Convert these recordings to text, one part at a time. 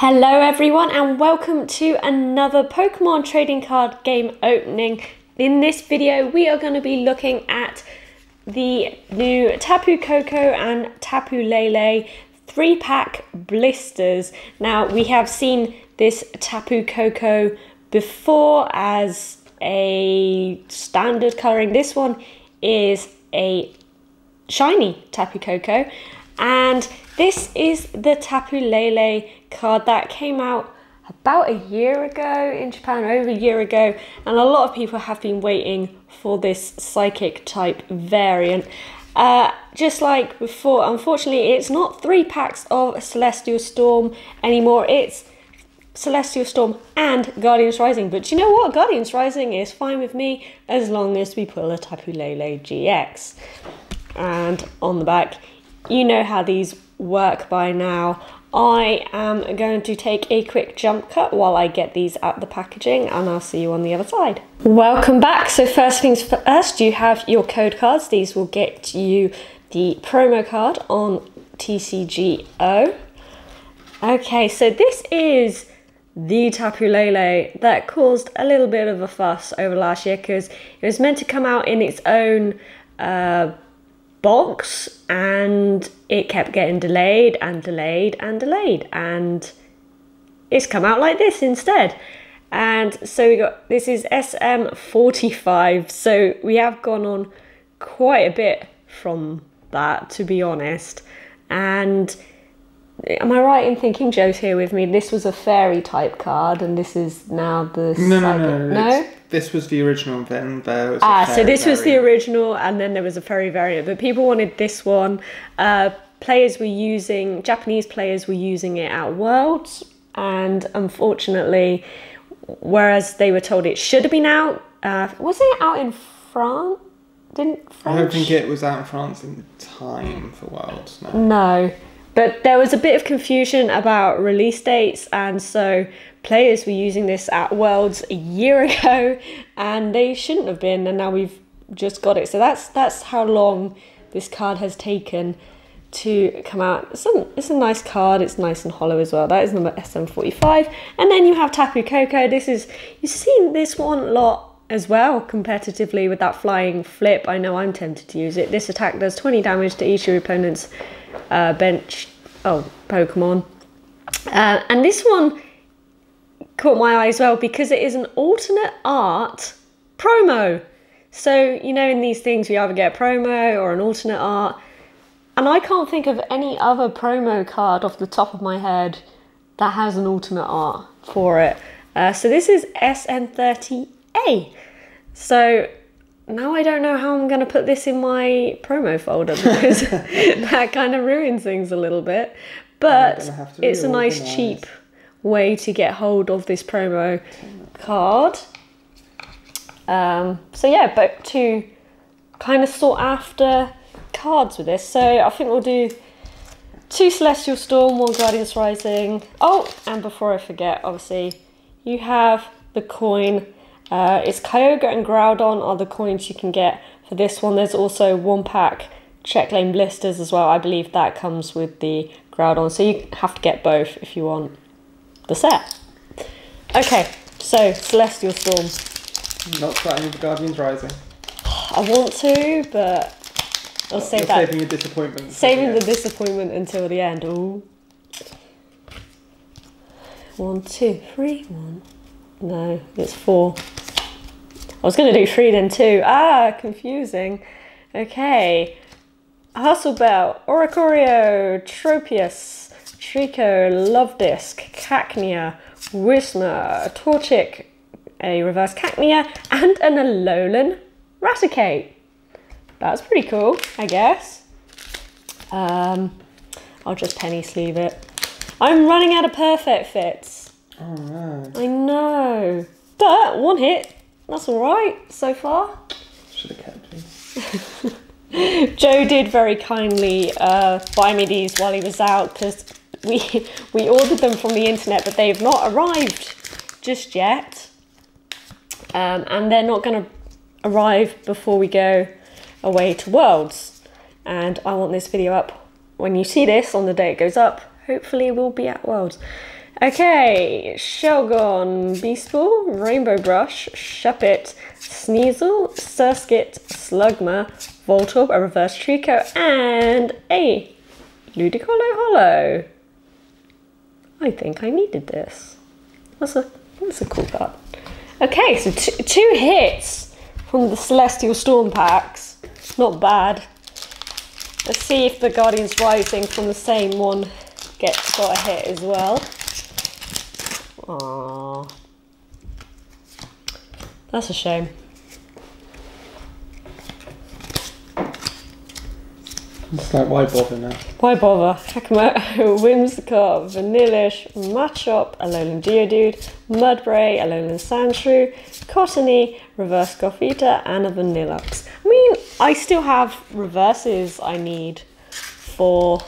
Hello everyone and welcome to another Pokemon trading card game opening. In this video we are going to be looking at the new Tapu Koko and Tapu Lele 3 pack blisters. Now we have seen this Tapu Koko before as a standard colouring. This one is a shiny Tapu Koko and this is the Tapu Lele card that came out about a year ago in Japan, over a year ago, and a lot of people have been waiting for this psychic type variant. Uh, just like before, unfortunately, it's not three packs of Celestial Storm anymore. It's Celestial Storm and Guardians Rising. But you know what? Guardians Rising is fine with me as long as we pull a Tapu Lele GX. And on the back, you know how these work by now. I am going to take a quick jump cut while I get these out the packaging and I'll see you on the other side. Welcome back. So first things first, you have your code cards. These will get you the promo card on TCGO. Okay, so this is the Tapu Lele that caused a little bit of a fuss over last year because it was meant to come out in its own uh, box and it kept getting delayed and delayed and delayed and it's come out like this instead. And so we got this is SM45 so we have gone on quite a bit from that to be honest. And am I right in thinking Joe's here with me this was a fairy type card and this is now the no no no no this was the original, then there was ah. So this variant. was the original, and then there was a fairy variant. But people wanted this one. Uh, players were using Japanese players were using it at Worlds, and unfortunately, whereas they were told it should have been out, uh, was it out in France? Didn't French? I don't think it was out in France in time for Worlds. No. no. But there was a bit of confusion about release dates, and so players were using this at Worlds a year ago, and they shouldn't have been, and now we've just got it. So that's that's how long this card has taken to come out. It's a, it's a nice card. It's nice and holo as well. That is number SM45. And then you have Tapu Koko. This is, you've seen this one a lot as well competitively with that flying flip. I know I'm tempted to use it. This attack does 20 damage to each of your opponent's uh, bench, oh, Pokemon. Uh, and this one caught my eye as well because it is an alternate art promo. So, you know, in these things, we either get a promo or an alternate art. And I can't think of any other promo card off the top of my head that has an alternate art for it. Uh, so this is SM30A. So now I don't know how I'm going to put this in my promo folder because that kind of ruins things a little bit. But it's a nice cheap way to get hold of this promo card. Um, so yeah, but to kind of sort after cards with this. So I think we'll do two Celestial Storm, one Guardians Rising. Oh, and before I forget, obviously, you have the coin uh, it's Kyogre and Groudon are the coins you can get for this one. There's also one pack check lane blisters as well. I believe that comes with the Groudon. So you have to get both if you want the set. Okay, so Celestial Storm. Not starting with the Guardians Rising. I want to, but I'll save You're that. Saving a disappointment. Saving the, the disappointment until the end. Ooh. One, two, three, one. No, it's four. I was going to do three then two. Ah, confusing. Okay. Hustlebell, Oricorio, Tropius, Treecko, Luvdisc, Cacnea, Whismur, Torchic, a reverse Cacnea, and an Alolan Raticate. That's pretty cool, I guess. Um, I'll just penny sleeve it. I'm running out of perfect fits. Oh no. I know. But one hit, that's all right so far. Should have kept these. Joe did very kindly uh, buy me these while he was out because we we ordered them from the internet, but they've not arrived just yet, um, and they're not going to arrive before we go away to Worlds. And I want this video up when you see this on the day it goes up. Hopefully, we'll be at Worlds. Okay, Shelgon, Beast Rainbow Brush, Shuppet, Sneasel, Surskit, Slugma, Voltorb, a Reverse Treecko, and a Ludicolo Holo. I think I needed this. That's a that's a cool card. Okay, so two, hits from the Celestial Storm packs. It's not bad. Let's see if the Guardians Rising from the same one gets got a hit as well. Aww. That's a shame. It's like, why bother now? Why bother? Hakamo, Whimsicott, Vanillish, Machop, Alolan Geodude, Mudbray, Alolan Sandshrew, Cottonee, Reverse Gothita, and a Vanilluxe. I mean, I still have reverses I need for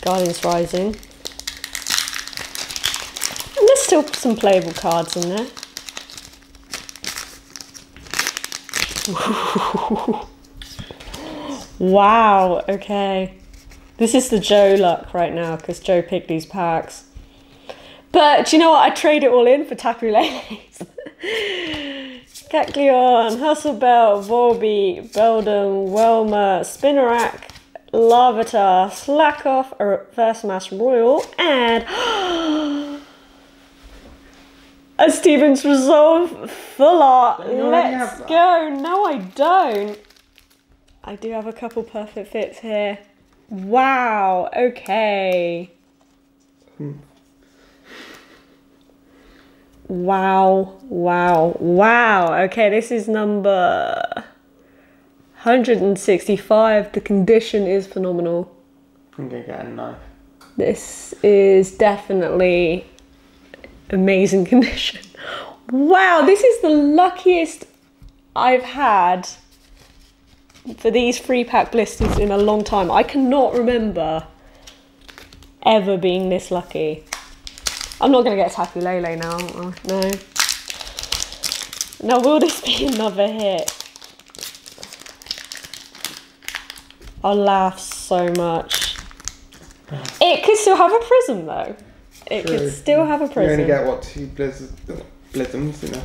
Guardians Rising. Still some playable cards in there. wow, okay. This is the Joe luck right now because Joe picked these packs. But do you know what? I trade it all in for Tapu Lele's. Kecleon, Hustlebelt, Volbeat, Beldum, Wailmer, Spinarak, Larvitar, Slakoth, Reverse Mass Royal, and a Stevens Resolve Full Art. Let's have go. No, I don't. I do have a couple perfect fits here. Wow, okay. Hmm. Wow, wow, wow. Okay, this is number 165. The condition is phenomenal. I'm gonna get a knife. This is definitely amazing condition. Wow, this is the luckiest I've had for these free pack blisters in a long time. I cannot remember ever being this lucky. I'm not going to get Tapu Lele now. No. Now, will this be another hit? I'll laugh so much. It could still have a prism though. It True. could still have a You only get what two blizzards, blizzums, you know,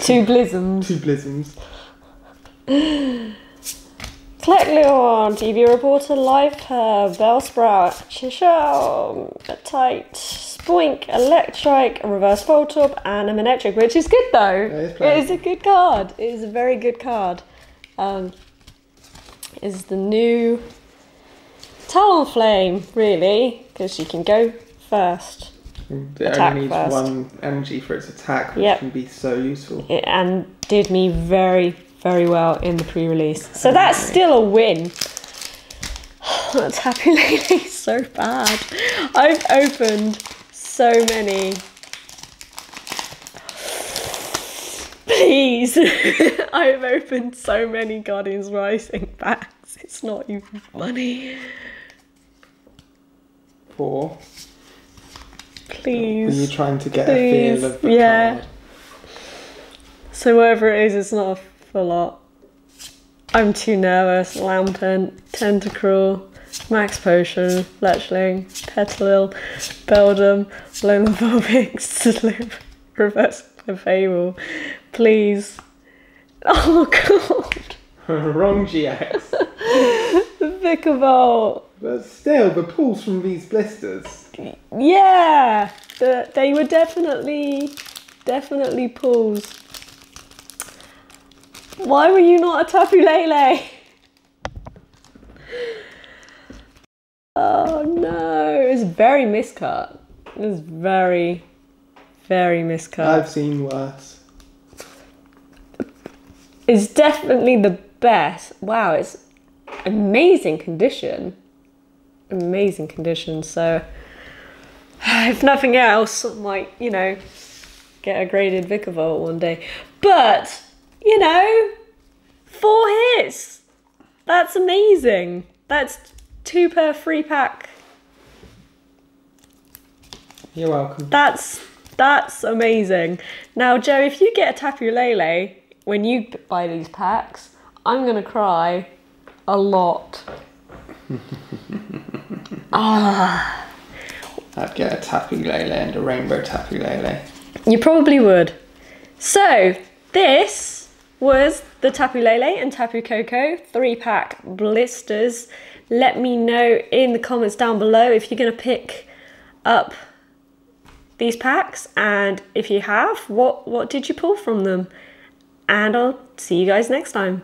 Two blisms. two blizzums. Kecleon, TV Reporter, Live Her, Bellsprout, Chishel, Tight, Spoink, Electrike, a Reverse Voltorb, and a Manectric, which is good though. is it playable. is a good card. It is a very good card. Um, is the new Talonflame, really, because she can go first. It Attack only needs first. one energy for its attack, which Yep. can be so useful. it, and did me very, very well in the pre-release. So that's still a win. That's Happy Lady so bad. I've opened so many. Please, I've opened so many Guardians Rising packs. It's not even funny. Four. Please. you're trying to get Please, a feel of the yeah. card. So whatever it is, it's not a full lot. I'm too nervous. Lampent, Tentacruel, Max Potion, Fletchling, Petilil, Beldum, Lomophobic, Sloop, Reverse the Fable. Please. Oh god. Wrong GX. Vikavolt. but still, the pulls from these blisters. Yeah. The, they were definitely, definitely pulls. Why were you not a Tapu Lele? Oh no, it was very miscut. It was very, very miscut. I've seen worse. It's definitely the best. Wow, it's amazing condition. Amazing condition. So, if nothing else, I might, you know, get a graded Vikavolt one day. But, you know, four hits. That's amazing. That's two per free pack. You're welcome. That's that's amazing. Now, Joe, if you get a Tapu Lele when you buy these packs, I'm gonna cry a lot. ah, I'd get a Tapu Lele and a Rainbow Tapu Lele. You probably would. So, this was the Tapu Lele and Tapu Koko three pack blisters. Let me know in the comments down below if you're going to pick up these packs and if you have, what, what did you pull from them? And I'll see you guys next time.